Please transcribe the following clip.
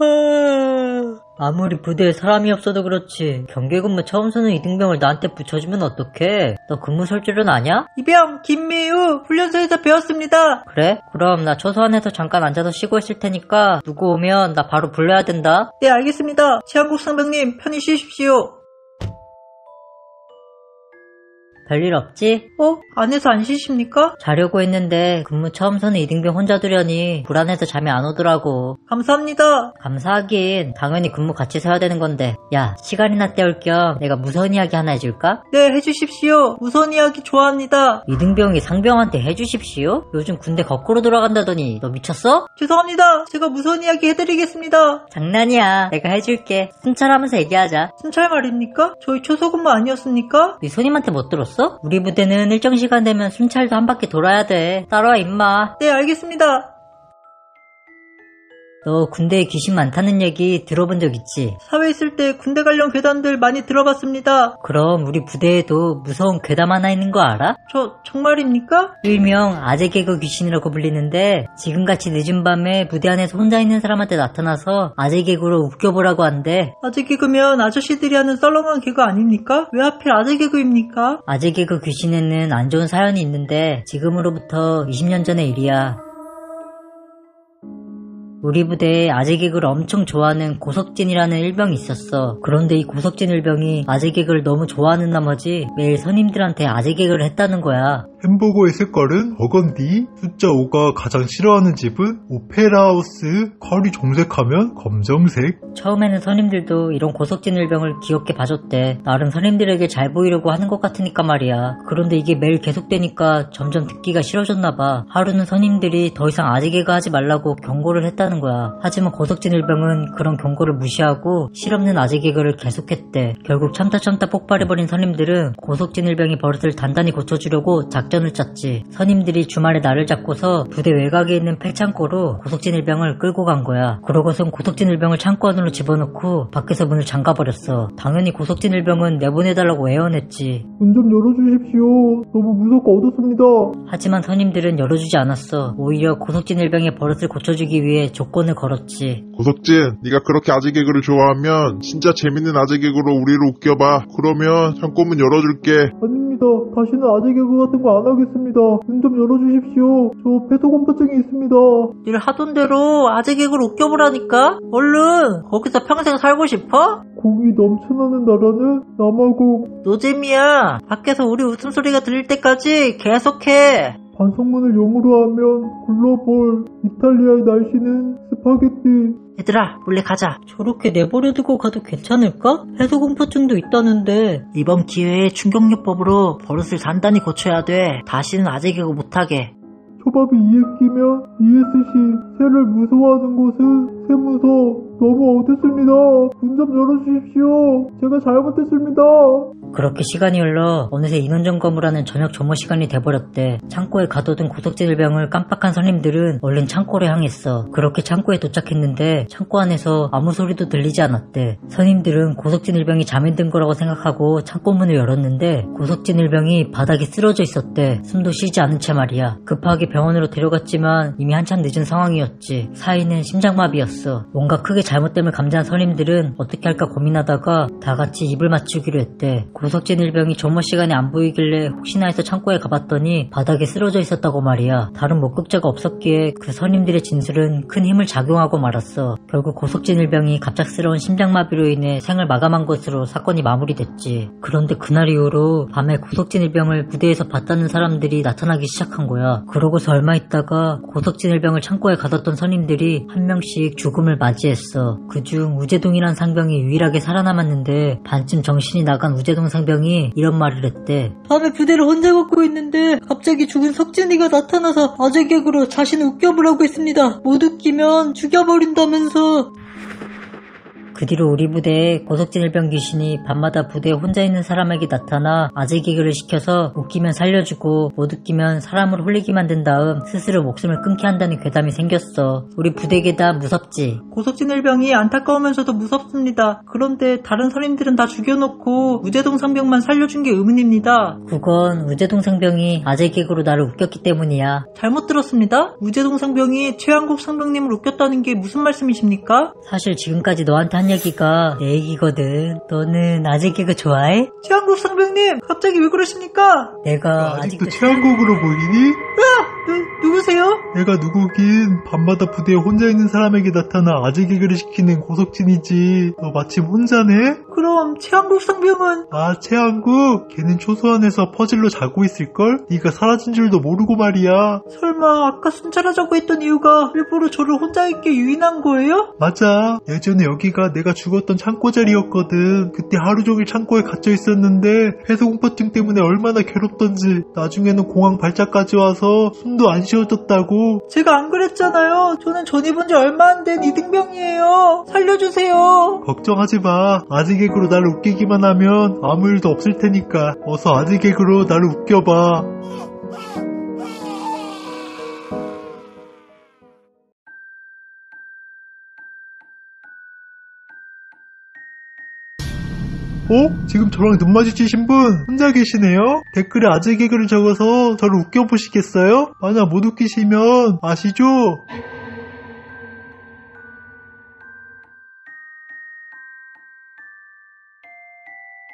아... 아무리 부대에 사람이 없어도 그렇지 경계근무 처음 서는 이등병을 나한테 붙여주면 어떡해 너 근무 설 줄은 아냐? 이병 김미우 훈련소에서 배웠습니다. 그래? 그럼 나 초소 안에서 잠깐 앉아서 쉬고 있을 테니까 누구 오면 나 바로 불러야 된다 네 알겠습니다. 최한국 상병님 편히 쉬십시오. 별일 없지? 어? 안에서 안 쉬십니까? 자려고 했는데 근무 처음 서는 이등병 혼자 두려니 불안해서 잠이 안 오더라고 감사합니다. 감사하긴 당연히 근무 같이 서야 되는 건데 야 시간이나 때울 겸 내가 무서운 이야기 하나 해줄까? 네 해주십시오. 무서운 이야기 좋아합니다. 이등병이 상병한테 해주십시오? 요즘 군대 거꾸로 돌아간다더니 너 미쳤어? 죄송합니다. 제가 무서운 이야기 해드리겠습니다. 장난이야 내가 해줄게 순찰하면서 얘기하자 순찰 말입니까? 저희 초소근무 아니었습니까? 네 손님한테 못 들었어? 우리 부대는 일정 시간 되면 순찰도 한 바퀴 돌아야 돼. 따라와 임마. 네 알겠습니다. 너 군대에 귀신 많다는 얘기 들어본 적 있지? 사회 있을 때 군대 관련 괴담들 많이 들어봤습니다. 그럼 우리 부대에도 무서운 괴담 하나 있는 거 알아? 저 정말입니까? 일명 아재 개그 귀신이라고 불리는데 지금같이 늦은 밤에 부대 안에서 혼자 있는 사람한테 나타나서 아재 개그로 웃겨보라고 한대. 아재 개그면 아저씨들이 하는 썰렁한 개그 아닙니까? 왜 하필 아재 개그입니까? 아재 개그 귀신에는 안 좋은 사연이 있는데 지금으로부터 20년 전의 일이야. 우리 부대에 아재 개그를 엄청 좋아하는 고석진이라는 일병이 있었어. 그런데 이 고석진 일병이 아재 개그를 너무 좋아하는 나머지 매일 선임들한테 아재 개그를 했다는 거야. 햄버거의 색깔은 버건디, 숫자 5가 가장 싫어하는 집은 오페라하우스, 컬이 정색하면 검정색. 처음에는 선임들도 이런 고석진 일병을 귀엽게 봐줬대. 나름 선임들에게 잘 보이려고 하는 것 같으니까 말이야. 그런데 이게 매일 계속되니까 점점 듣기가 싫어졌나봐. 하루는 선임들이 더 이상 아재 개그 하지 말라고 경고를 했다는 거야. 하지만 고석진 일병은 그런 경고를 무시하고 실없는 아재 개그를 계속했대. 결국 참다 참다 폭발해버린 선임들은 고석진 일병이 버릇을 단단히 고쳐주려고 작전 을 짰지. 선임들이 주말에 날을 잡고서 부대 외곽에 있는 폐창고로 고석진 일병을 끌고 간 거야. 그러고선 고석진 일병을 창고 안으로 집어넣고 밖에서 문을 잠가버렸어. 당연히 고석진 일병은 내보내달라고 애원했지. 문 좀 열어주십시오. 너무 무섭고 어둡습니다. 하지만 선임들은 열어주지 않았어. 오히려 고석진 일병의 버릇을 고쳐주기 위해 조건을 걸었지. 고석진, 네가 그렇게 아재 개그를 좋아하면 진짜 재밌는 아재 개그로 우리를 웃겨봐. 그러면 창고문 열어줄게. 아 닙니다. 다시는 아재 개그 같은 거 안 하겠습니다. 문좀 열어주십시오. 저 폐소공포증이 있습니다. 늘 하던 대로 아재 개그를 웃겨보라니까? 얼른 거기서 평생 살고 싶어? 공이 넘쳐나는 나라는 남아공. 노잼이야. 밖에서 우리 웃음소리가 들릴 때까지 계속해. 반성문을 영어로 하면 글로벌. 이탈리아의 날씨는 스파게티. 얘들아, 몰래 가자. 저렇게 내버려 두고 가도 괜찮을까? 폐소 공포증도 있다는데 이번 기회에 충격요법으로 버릇을 단단히 고쳐야 돼. 다시는 아재 개그 못하게. 초밥이 이에 끼면 ESC. 새를 무서워하는 곳은 새무서. 너무 어둡습니다. 문 좀 열어주십시오. 제가 잘못했습니다. 그렇게 시간이 흘러 어느새 인원 점검을 하는 저녁 점호 시간이 돼버렸대. 창고에 가둬둔 고석진 일병을 깜빡한 선임들은 얼른 창고로 향했어. 그렇게 창고에 도착했는데 창고 안에서 아무 소리도 들리지 않았대. 선임들은 고석진 일병이 잠이 든 거라고 생각하고 창고 문을 열었는데 고석진 일병이 바닥에 쓰러져 있었대. 숨도 쉬지 않은 채 말이야. 급하게 병원으로 데려갔지만 이미 한참 늦은 상황이었지. 사인은 심장마비였어. 뭔가 크게 잘못됨을 감지한 선임들은 어떻게 할까 고민하다가 다 같이 입을 맞추기로 했대. 고 석진 일병이 점호 시간에 안 보이길래 혹시나 해서 창고에 가봤더니 바닥에 쓰러져 있었다고 말이야. 다른 목격자가 없었기에 그 선임들의 진술은 큰 힘을 작용하고 말았어. 결국 고석진 일병이 갑작스러운 심장마비로 인해 생을 마감한 것으로 사건이 마무리됐지. 그런데 그날 이후로 밤에 고석진 일병을 부대에서 봤다는 사람들이 나타나기 시작한 거야. 그러고서 얼마 있다가 고석진 일병을 창고에 가뒀던 선임들이 한 명씩 죽음을 맞이했어. 그중 우재동이란 상병이 유일하게 살아남았는데 반쯤 정신이 나간 우재동 상병이 이런 말을 했대. 밤에 부대를 혼자 걷고 있는데 갑자기 죽은 석진이가 나타나서 아재 개그로 자신을 웃겨보라고 했습니다. 못 웃기면 죽여버린다면서. 그 뒤로 우리 부대에 고석진 일병 귀신이 밤마다 부대에 혼자 있는 사람에게 나타나 아재 개그를 시켜서 웃기면 살려주고 못 웃기면 사람을 홀리게 만든 다음 스스로 목숨을 끊게 한다는 괴담이 생겼어. 우리 부대 괴담 무섭지? 고석진 일병이 안타까우면서도 무섭습니다. 그런데 다른 선임들은 다 죽여놓고 우재동 상병만 살려준 게 의문입니다. 그건 우재동 상병이 아재 개그로 나를 웃겼기 때문이야. 잘못 들었습니다. 우재동 상병이 최한국 상병님을 웃겼다는 게 무슨 말씀이십니까? 사실 지금까지 너한테 한 얘기가 내 얘기거든. 너는 아재 개그 좋아해? 최한국 상병님 갑자기 왜 그러십니까? 내가 아직도 아직도 최한국으로 보이니? 누, 누구세요? 내가 누구긴 밤마다 부대에 혼자 있는 사람에게 나타나 아재 개그를 시키는 고석진이지. 너 마침 혼자네? 그럼 최한국 상병은 아, 최한국. 걔는 초소안에서 퍼즐로 자고 있을걸? 네가 사라진 줄도 모르고 말이야. 설마 아까 순찰하자고 했던 이유가 일부러 저를 혼자 있게 유인한 거예요? 맞아. 예전에 여기가 내가 죽었던 창고 자리였거든. 그때 하루 종일 창고에 갇혀 있었는데 폐소공포증 때문에 얼마나 괴롭던지. 나중에는 공항 발작까지 와서 숨도 안 쉬어졌다고. 제가 안 그랬잖아요. 저는 전 입은 지 얼마 안 된 이등병이에요. 살려주세요. 걱정하지 마. 아재 개그로 나를 웃기기만 하면 아무 일도 없을 테니까. 어서 아재 개그로 나를 웃겨봐. 어? 지금 저랑 눈 마주치신 분 혼자 계시네요? 댓글에 아재 개그를 적어서 저를 웃겨보시겠어요? 만약 못 웃기시면 아시죠?